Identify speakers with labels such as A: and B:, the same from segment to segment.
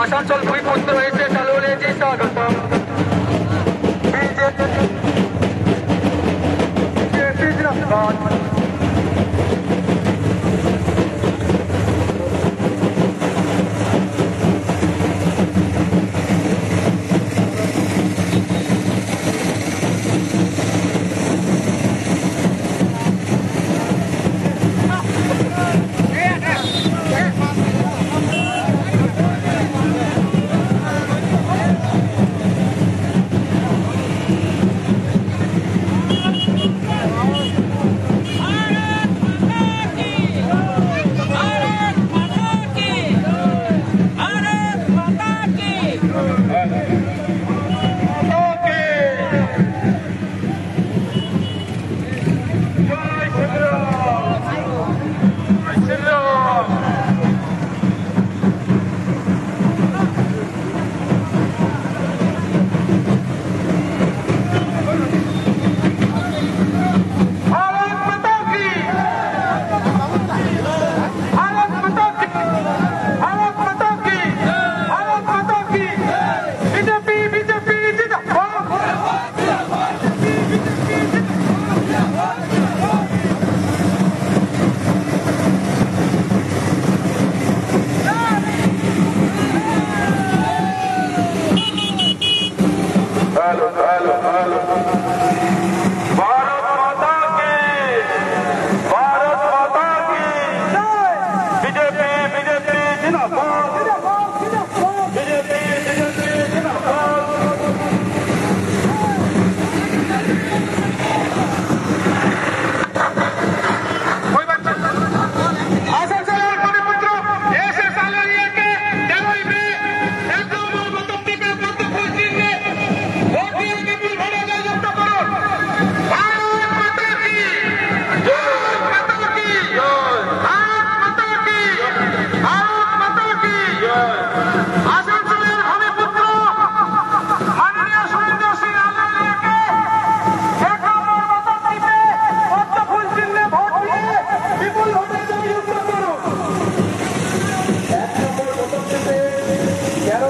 A: আসানসোল ভূমিপুত্র হয়েছে চালু হয়েছে স্বাগতম বিজেপি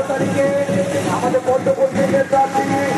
A: তারিখে আমাদের পদ্মপুর থেকে প্রার্থী।